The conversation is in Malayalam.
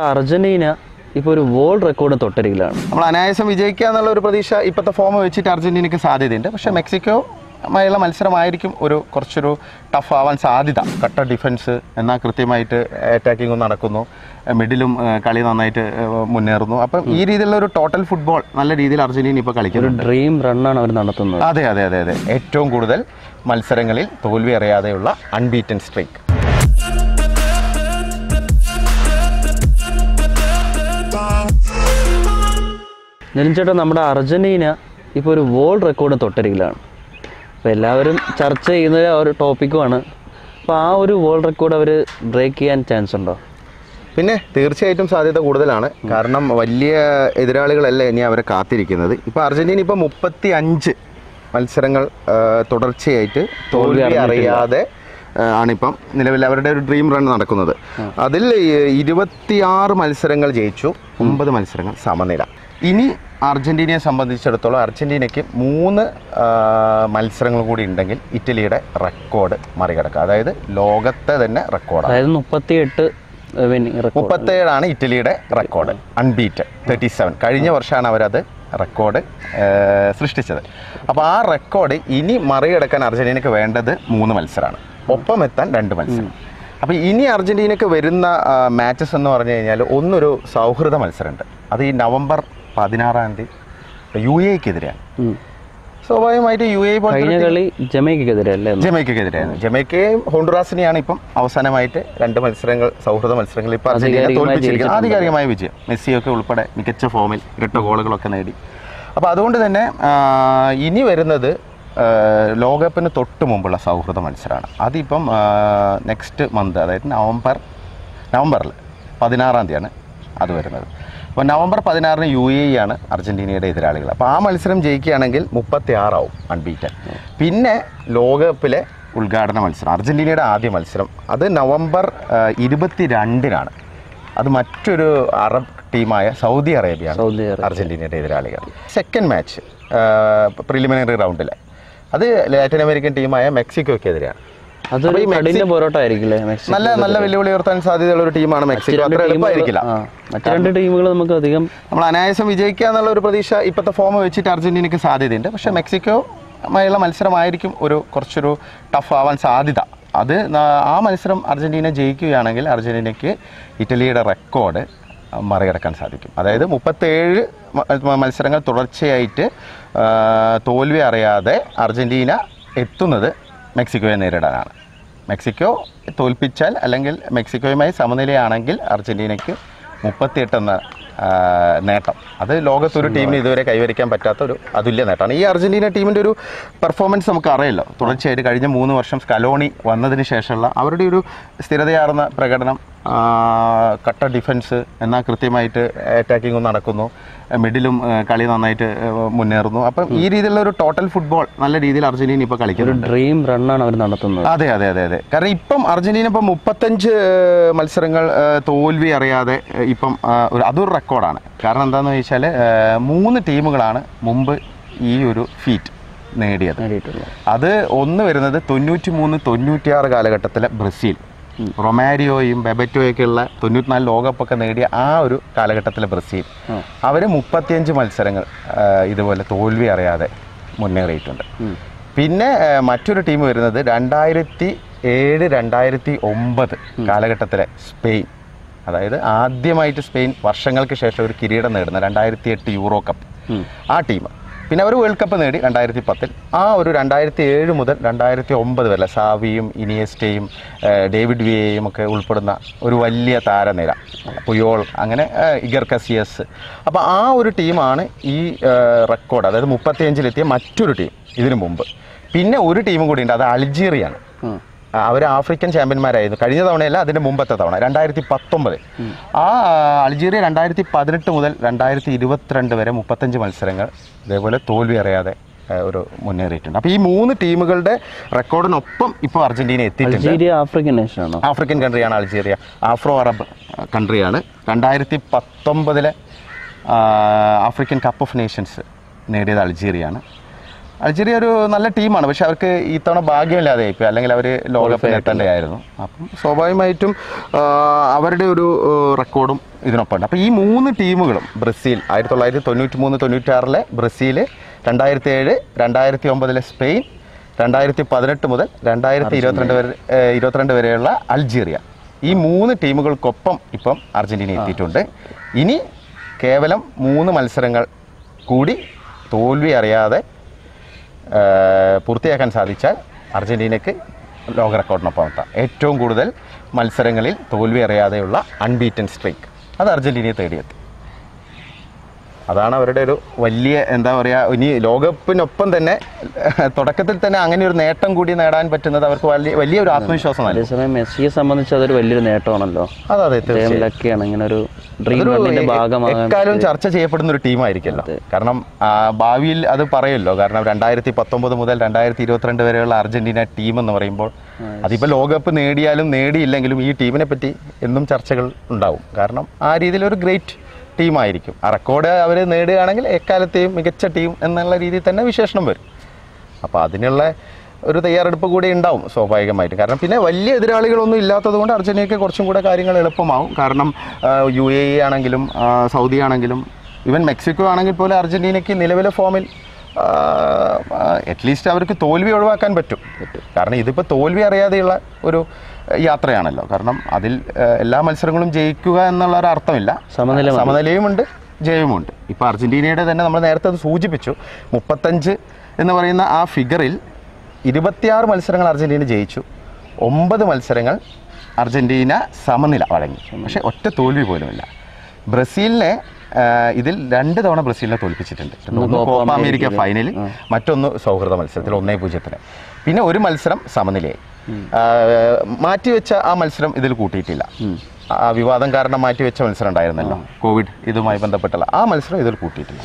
അർജന്റീന ഇപ്പോൾ ഒരു വേൾഡ് റെക്കോർഡ് തൊട്ടരികിലാണ്. നമ്മൾ അനായാസം വിജയിക്കുക എന്നുള്ള ഒരു പ്രതീക്ഷ ഇപ്പോഴത്തെ ഫോം വെച്ചിട്ട് അർജന്റീനയ്ക്ക് സാധ്യതയുണ്ട്. പക്ഷെ മെക്സിക്കോ മായുള്ള മത്സരമായിരിക്കും ഒരു കുറച്ചൊരു ടഫ് ആവാൻ സാധ്യത. കട്ട ഡിഫൻസ് എന്നാൽ കൃത്യമായിട്ട് അറ്റാക്കിങ്ങും നടക്കുന്നു. മിഡിലും കളി നന്നായിട്ട് മുന്നേറുന്നു. അപ്പം ഈ രീതിയിലുള്ള ഒരു ടോട്ടൽ ഫുട്ബോൾ നല്ല രീതിയിൽ അർജന്റീന ഇപ്പോൾ ഒരു കളിക്കുന്നുണ്ട് ഡ്രീം റണ്ണാണ് അവർ നടത്തുന്നത്. അതെ അതെ അതെ അതെ. ഏറ്റവും കൂടുതൽ മത്സരങ്ങളിൽ തോൽവി അറിയാതെയുള്ള അൺബീറ്റൻ സ്ട്രൈക്ക് നെലിഞ്ചേട്ടാ നമ്മുടെ അർജന്റീന ഇപ്പോൾ ഒരു വേൾഡ് റെക്കോർഡ് തൊട്ടരികിലാണ്. അപ്പോൾ എല്ലാവരും ചർച്ച ചെയ്യുന്ന ഒരു ടോപ്പിക്കുമാണ് അപ്പോൾ ആ ഒരു വേൾഡ് റെക്കോർഡ് അവർ ബ്രേക്ക് ചെയ്യാൻ ചാൻസ് ഉണ്ടോ? പിന്നെ തീർച്ചയായിട്ടും സാധ്യത കൂടുതലാണ്. കാരണം വലിയ എതിരാളികളല്ല ഇനി അവരെ കാത്തിരിക്കുന്നത്. ഇപ്പോൾ അർജന്റീന ഇപ്പോൾ മുപ്പത്തി അഞ്ച് മത്സരങ്ങൾ തുടർച്ചയായിട്ട് തോൽവി അറിയാതെ ആണിപ്പം നിലവിൽ അവരുടെ ഒരു ഡ്രീം റൺ നടക്കുന്നത്. അതിൽ ഇരുപത്തിയാറ് മത്സരങ്ങൾ ജയിച്ചു. ഒമ്പത് മത്സരങ്ങൾ സമനില. ഇനി അർജന്റീനയെ സംബന്ധിച്ചിടത്തോളം അർജന്റീനയ്ക്ക് മൂന്ന് മത്സരങ്ങൾ കൂടി ഉണ്ടെങ്കിൽ ഇറ്റലിയുടെ റെക്കോർഡ് മറികടക്കുക. അതായത് ലോകത്തെ തന്നെ റെക്കോർഡ് അതായത് മുപ്പത്തിയെട്ട് മുപ്പത്തേഴാണ് ഇറ്റലിയുടെ റെക്കോർഡ് അൺബീറ്റ് തേർട്ടി സെവൻ കഴിഞ്ഞ വർഷമാണ് അവരത് റെക്കോർഡ് സൃഷ്ടിച്ചത്. അപ്പോൾ ആ റെക്കോർഡ് ഇനി മറികടക്കാൻ അർജന്റീനയ്ക്ക് വേണ്ടത് മൂന്ന് മത്സരമാണ്. ഒപ്പം എത്താൻ രണ്ട് മത്സരം. അപ്പോൾ ഇനി അർജന്റീനയ്ക്ക് വരുന്ന മാച്ചസ് എന്ന് പറഞ്ഞു കഴിഞ്ഞാൽ ഒന്നൊരു സൗഹൃദ മത്സരമുണ്ട്. അത് ഈ നവംബർ പതിനാറാം തീയതി. യു എക്കെതിരെയാണ്. സ്വാഭാവികമായിട്ട് യു എ കഴിഞ്ഞ കളി ജമൈക്കെതിരെ അല്ലേ ഒന്ന്? ജമൈക്കെതിരെയായിരുന്നു ജമൈക്കയും ഹോണ്ടുറാസിനെയാണ് ഇപ്പം അവസാനമായിട്ട് രണ്ട് മത്സരങ്ങൾ സൗഹൃദ മത്സരങ്ങൾ ഇപ്പം അർജന്റീന ആധികാരികമായി തോൽപ്പിച്ചിരിക്കുന്നത്. ആധികാരികമായ വിജയം. മെസ്സിയൊക്കെ ഉൾപ്പെടെ മികച്ച ഫോമിൽ ഇരട്ട ഗോളുകളൊക്കെ നേടി. അപ്പോൾ അതുകൊണ്ട് തന്നെ ഇനി വരുന്നത് ലോകകപ്പിന് തൊട്ട് മുമ്പുള്ള സൗഹൃദ മത്സരമാണ്. അതിപ്പം നെക്സ്റ്റ് മന്ത് അതായത് നവംബർ നവംബറിൽ പതിനാറാം തീയതിയാണ് അത് വരുന്നത്. അപ്പോൾ നവംബർ പതിനാറിന് യു എ ആണ് അർജന്റീനയുടെ എതിരാളികൾ. അപ്പോൾ ആ മത്സരം ജയിക്കുകയാണെങ്കിൽ മുപ്പത്തി ആറാവും അൺബീറ്റൻ പിന്നെ ലോകകപ്പിലെ ഉദ്ഘാടന മത്സരം അർജന്റീനയുടെ ആദ്യ മത്സരം അത് നവംബർ ഇരുപത്തി രണ്ടിനാണ് അത് മറ്റൊരു അറബ് ടീമായ സൗദി അറേബ്യ സൗദി അറേബ്യ. അർജന്റീനയുടെ എതിരാളികൾ. സെക്കൻഡ് മാച്ച് പ്രിലിമിനറി റൗണ്ടിലെ അത് ലാറ്റിൻ അമേരിക്കൻ ടീമായ മെക്സിക്കോയ്ക്കെതിരെയാണ് നല്ല നല്ല വെല്ലുവിളി ഉയർത്താൻ സാധ്യതയുള്ള ഒരു ടീമാണ് മെക്സിക്കോ. അത്ര എളുപ്പമായിരിക്കില്ല. രണ്ട് ടീമുകൾ നമുക്ക് അധികം നമ്മൾ അനായാസം വിജയിക്കുക എന്നുള്ള ഒരു പ്രതീക്ഷ ഇപ്പോഴത്തെ ഫോം വെച്ചിട്ട് അർജന്റീനയ്ക്ക് സാധ്യതയുണ്ട്. പക്ഷെ മെക്സിക്കോ മായുള്ള മത്സരമായിരിക്കും ഒരു കുറച്ചൊരു ടഫ് ആവാൻ സാധ്യത. അത് ആ മത്സരം അർജന്റീന ജയിക്കുകയാണെങ്കിൽ അർജന്റീനയ്ക്ക് ഇറ്റലിയുടെ റെക്കോർഡ് മറികടക്കാൻ സാധിക്കും. അതായത് മുപ്പത്തേഴ് മത്സരങ്ങൾ തുടർച്ചയായിട്ട് തോൽവി അറിയാതെ അർജന്റീന എത്തുന്നത് മെക്സിക്കോയെ നേരിടാനാണ്. മെക്സിക്കോ തോൽപ്പിച്ചാൽ അല്ലെങ്കിൽ മെക്സിക്കോയുമായി സമനിലയാണെങ്കിൽ അർജന്റീനയ്ക്ക് മുപ്പത്തിയെട്ടെന്ന നേട്ടം. അത് ലോകത്തൊരു ടീമിന് ഇതുവരെ കൈവരിക്കാൻ പറ്റാത്ത ഒരു അതുല്യ നേട്ടമാണ്. ഈ അർജന്റീന ടീമിന്റെ ഒരു പെർഫോമൻസ് നമുക്ക് അറിയാലോ തുടർച്ചയായിട്ട് കഴിഞ്ഞ മൂന്ന് വർഷം സ്കലോണി വന്നതിന് ശേഷമുള്ള അവരുടെ ഒരു സ്ഥിരതയാർന്ന പ്രകടനം കട്ട ഡിഫൻസ് എന്നാൽ കൃത്യമായിട്ട് അറ്റാക്കിങ്ങും നടക്കുന്നു. മിഡിലും കളി നന്നായിട്ട് മുന്നേറുന്നു. അപ്പം ഈ രീതിയിലുള്ള ഒരു ടോട്ടൽ ഫുട്ബോൾ നല്ല രീതിയിൽ അർജന്റീന ഇപ്പോൾ കളിക്കുന്നു ഒരു ഡ്രീം റണ്ണാണ് അവർ നടത്തുന്നത്. അതെ അതെ അതെ അതെ. കാരണം ഇപ്പം അർജന്റീന ഇപ്പം മുപ്പത്തഞ്ച് മത്സരങ്ങൾ തോൽവി അറിയാതെ ഇപ്പം ഒരു അതൊരു റെക്കോർഡാണ് കാരണം എന്താണെന്ന് ചോദിച്ചാൽ മൂന്ന് ടീമുകളാണ് മുമ്പ് ഈ ഒരു ഫീറ്റ് നേടിയത്. നേടിയിട്ടുള്ളത്. അത് ഒന്ന് വരുന്നത് തൊണ്ണൂറ്റി മൂന്ന് തൊണ്ണൂറ്റിയാറ് കാലഘട്ടത്തിലെ ബ്രസീൽ. റൊമാരിയോയും ബെബറ്റോയൊക്കെ ഉള്ള തൊണ്ണൂറ്റിനാല് ലോകകപ്പൊക്കെ നേടിയ ആ ഒരു കാലഘട്ടത്തിലെ ബ്രസീൽ. അവർ മുപ്പത്തിയഞ്ച് മത്സരങ്ങൾ ഇതുപോലെ തോൽവി അറിയാതെ മുന്നേറിയിട്ടുണ്ട്. പിന്നെ മറ്റൊരു ടീം വരുന്നത് രണ്ടായിരത്തി ഏഴ് രണ്ടായിരത്തി ഒമ്പത് കാലഘട്ടത്തിലെ സ്പെയിൻ. അതായത് ആദ്യമായിട്ട് സ്പെയിൻ വർഷങ്ങൾക്ക് ശേഷം ഒരു കിരീടം നേടുന്ന രണ്ടായിരത്തി എട്ട് യൂറോ കപ്പ് ആ ടീം. പിന്നെ അവർ വേൾഡ് കപ്പ് നേടി രണ്ടായിരത്തി പത്തിൽ ആ ഒരു രണ്ടായിരത്തി ഏഴ് മുതൽ രണ്ടായിരത്തി ഒമ്പത് വരെ സാവിയും ഇനിയസ്റ്റയും ഡേവിഡ് വിയയും ഒക്കെ ഉൾപ്പെടുന്ന ഒരു വലിയ താരനിര. പുയോൾ അങ്ങനെ ഇഗർ കസിയസ്. അപ്പോൾ ആ ഒരു ടീമാണ് ഈ റെക്കോർഡ് അതായത് മുപ്പത്തിയഞ്ചിലെത്തിയ മറ്റൊരു ടീം ഇതിനു മുമ്പ്. പിന്നെ ഒരു ടീമും കൂടി ഉണ്ട് അത് അൾജീറിയാണ്. അവർ ആഫ്രിക്കൻ ചാമ്പ്യന്മാരായിരുന്നു. കഴിഞ്ഞ തവണയല്ല അതിന്റെ മുമ്പത്തെ തവണ രണ്ടായിരത്തി പത്തൊമ്പത് ആ അൾജീരിയ രണ്ടായിരത്തി പതിനെട്ട് മുതൽ രണ്ടായിരത്തി ഇരുപത്തിരണ്ട് വരെ മുപ്പത്തഞ്ച് മത്സരങ്ങൾ ഇതേപോലെ തോൽവി അറിയാതെ ഒരു മുന്നേറിയിട്ടുണ്ട്. അപ്പോൾ ഈ മൂന്ന് ടീമുകളുടെ റെക്കോർഡിനൊപ്പം ഇപ്പോൾ അർജന്റീന എത്തിയിട്ടുണ്ട്. അൾജീരിയ ആഫ്രിക്കൻ ആണ് ആഫ്രിക്കൻ കൺട്രിയാണ് അൾജീരിയ. ആഫ്രോ അറബ് കൺട്രിയാണ്. രണ്ടായിരത്തി പത്തൊമ്പതിലെ ആഫ്രിക്കൻ കപ്പ് ഓഫ് നേഷൻസ് നേടിയത് അൾജീരിയയാണ്. അൾജീരിയ ഒരു നല്ല ടീമാണ്. പക്ഷെ അവർക്ക് ഇത്തവണ ഭാഗ്യമില്ലാതെ ആയിപ്പോയി അല്ലെങ്കിൽ അവർ ലോകകപ്പിൽ എത്തേണ്ടതായിരുന്നു അപ്പം സ്വാഭാവികമായിട്ടും അവരുടെ ഒരു റെക്കോർഡും ഇതിനൊപ്പം ഉണ്ട് അപ്പോൾ ഈ മൂന്ന് ടീമുകളും ബ്രസീൽ ആയിരത്തി തൊള്ളായിരത്തി തൊണ്ണൂറ്റി മൂന്ന് തൊണ്ണൂറ്റാറിലെ ബ്രസീൽ രണ്ടായിരത്തി ഏഴ് രണ്ടായിരത്തി ഒമ്പതിലെ സ്പെയിൻ രണ്ടായിരത്തി പതിനെട്ട് മുതൽ രണ്ടായിരത്തി ഇരുപത്തിരണ്ട് വരെ ഇരുപത്തിരണ്ട് വരെയുള്ള അൾജീരിയ. ഈ മൂന്ന് ടീമുകൾക്കൊപ്പം ഇപ്പം അർജന്റീന എത്തിയിട്ടുണ്ട്. ഇനി കേവലം മൂന്ന് മത്സരങ്ങൾ കൂടി തോൽവി അറിയാതെ പൂർത്തിയാക്കാൻ സാധിച്ചാൽ അർജന്റീനയ്ക്ക് ലോക റെക്കോർഡിനൊപ്പം എത്താം ഏറ്റവും കൂടുതൽ മത്സരങ്ങളിൽ തോൽവി അറിയാതെയുള്ള അൺബീറ്റൻ സ്ട്രൈക്ക് അത് അർജന്റീനയെ തേടിയെത്തി. അതാണ് അവരുടെ ഒരു വലിയ എന്താ പറയുക ഇനി ലോകകപ്പിനൊപ്പം തന്നെ തുടക്കത്തിൽ തന്നെ അങ്ങനെ ഒരു നേട്ടം കൂടി നേടാൻ പറ്റുന്നത് അവർക്ക് വലിയ വലിയൊരു ആത്മവിശ്വാസം നൽകും അതേസമയം മെസ്സിയെ സംബന്ധിച്ച് അതൊരു വലിയൊരു നേട്ടമാണല്ലോ. അതെ അതെ തീർച്ചയായും. ഇങ്ങനെ ഒരു ഡ്രീം അതൊരു റണ്ണിന്റെ എ- ഭാഗമാകാൻ എക്കാലവും ചർച്ച ചെയ്യപ്പെടുന്ന ഒരു ടീമായിരിക്കല്ലോ കാരണം ഭാവിയിൽ അത് പറയുമല്ലോ. കാരണം രണ്ടായിരത്തി പത്തൊമ്പത് മുതൽ രണ്ടായിരത്തി ഇരുപത്തിരണ്ട് വരെയുള്ള അർജന്റീന ടീം എന്ന് പറയുമ്പോൾ അതിപ്പോൾ ലോകകപ്പ് നേടിയാലും നേടിയില്ലെങ്കിലും ഈ ടീമിനെ പറ്റി എന്നും ചർച്ചകൾ ഉണ്ടാവും. കാരണം ആ രീതിയിൽ ഒരു ഗ്രേറ്റ് ടീമായിരിക്കും. ആ റെക്കോർഡ് അവർ നേടുകയാണെങ്കിൽ എക്കാലത്തെയും മികച്ച ടീം എന്നുള്ള രീതിയിൽ തന്നെ വിശേഷണം വരും. അപ്പോൾ അതിനുള്ള ഒരു തയ്യാറെടുപ്പ് കൂടി ഉണ്ടാവും സ്വാഭാവികമായിട്ടും. കാരണം പിന്നെ വലിയ എതിരാളികളൊന്നും ഇല്ലാത്തത് കൊണ്ട് അർജന്റീനയ്ക്ക് കുറച്ചും കൂടെ കാര്യങ്ങൾ എളുപ്പമാവും. കാരണം യു എ ഇ ആണെങ്കിലും സൗദി ആണെങ്കിലും ഈവൻ മെക്സിക്കോ ആണെങ്കിൽ പോലും അർജന്റീനയ്ക്ക് നിലവിലെ ഫോമിൽ അറ്റ്ലീസ്റ്റ് അവർക്ക് തോൽവി ഒഴിവാക്കാൻ പറ്റും. കാരണം ഇതിപ്പോൾ തോൽവി അറിയാതെയുള്ള ഒരു യാത്രയാണല്ലോ. കാരണം അതിൽ എല്ലാ മത്സരങ്ങളും ജയിക്കുക എന്നുള്ള ഒരു അർത്ഥമില്ല. സമനില. സമനിലയുമുണ്ട് ജയവുമുണ്ട്. ഇപ്പോൾ അർജന്റീനയുടെ തന്നെ നമ്മൾ നേരത്തെ അത് സൂചിപ്പിച്ചു. മുപ്പത്തഞ്ച് എന്ന് പറയുന്ന ആ ഫിഗറിൽ ഇരുപത്തിയാറ് മത്സരങ്ങൾ അർജന്റീന ജയിച്ചു. ഒമ്പത് മത്സരങ്ങൾ അർജന്റീന സമനില വഴങ്ങി. പക്ഷേ ഒറ്റ തോൽവി പോലുമില്ല. ബ്രസീലിനെ ഇതിൽ രണ്ട് തവണ ബ്രസീലിനെ തോൽപ്പിച്ചിട്ടുണ്ട്. ഒന്ന് കോപ്പ അമേരിക്ക ഫൈനലിൽ മറ്റൊന്ന് സൗഹൃദ മത്സരത്തിൽ ഒന്നേ പൂജ്യത്തിന്. പിന്നെ ഒരു മത്സരം സമനിലയായി. മാറ്റിവെച്ച ആ മത്സരം ഇതിൽ കൂട്ടിയിട്ടില്ല. ആ വിവാദം കാരണം മാറ്റിവെച്ച മത്സരം ഉണ്ടായിരുന്നല്ലോ. കോവിഡ് ഇതുമായി ബന്ധപ്പെട്ടുള്ള ആ മത്സരം ഇതിൽ കൂട്ടിയിട്ടില്ല.